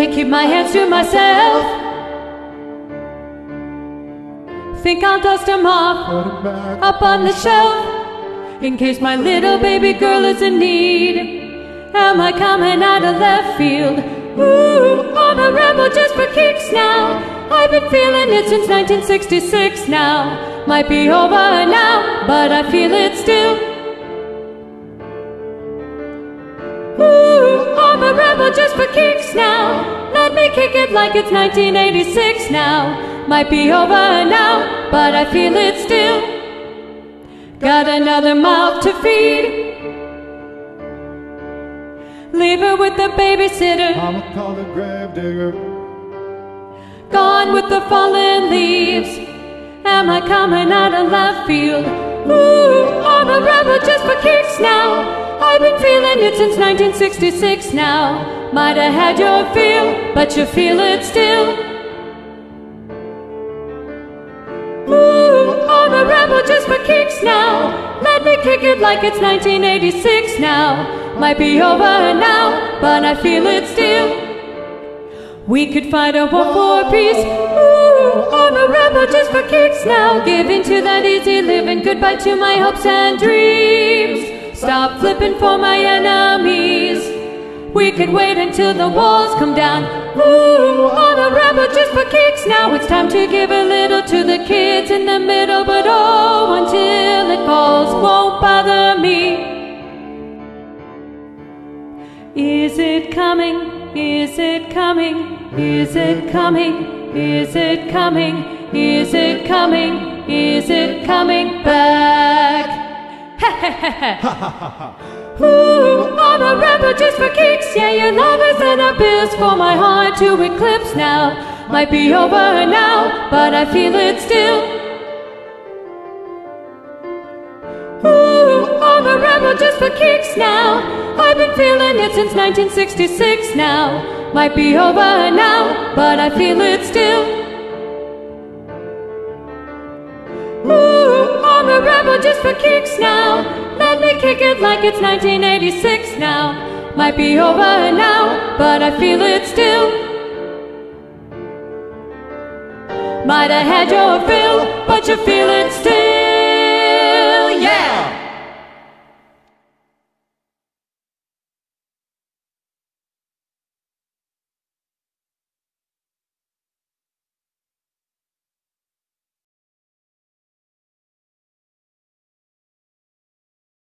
Can't keep my hands to myself. Think I'll dust them off up on the shelf in case my little baby girl is in need. Am I coming out of left field? Ooh, I'm a rebel just for kicks now. I've been feeling it since 1966 now. Might be over now, but I feel it still. Ooh, I'm a rebel just for kicks now. Kick it like it's 1986 now. Might be over now, but I feel it still. Got another mouth to feed. Leave her with the babysitter. Mama called a grave digger. Gone with the fallen leaves. Am I coming out of left field? Ooh, I'm a rebel just for kicks now. I've been feeling it since 1966 now. Might have had your feel, but you feel it still. Ooh, I'm a rebel just for kicks now. Let me kick it like it's 1986 now. Might be over now, but I feel it still. We could fight a war for peace. Ooh, I'm a rebel just for kicks now. Giving to that easy living. Goodbye to my hopes and dreams. Stop flipping for my enemies. We could wait until the walls come down. Ooh, I'm a rebel just for kicks now. It's time to give a little to the kids in the middle, but oh, until it falls, won't bother me. Is it coming? Is it coming? Is it coming? Is it coming? Is it coming? Is it coming back? Ooh, I'm a rebel just for kicks. Yeah, your love is an abyss for my heart to eclipse now. Might be over now, but I feel it still. Ooh, I'm a rebel just for kicks now. I've been feeling it since 1966 now. Might be over now, but I feel it still. Ooh, I'm a rebel just for kicks now. Kick it like it's 1986 now. Might be over now, but I feel it still. Might have had your fill, but you feel it still.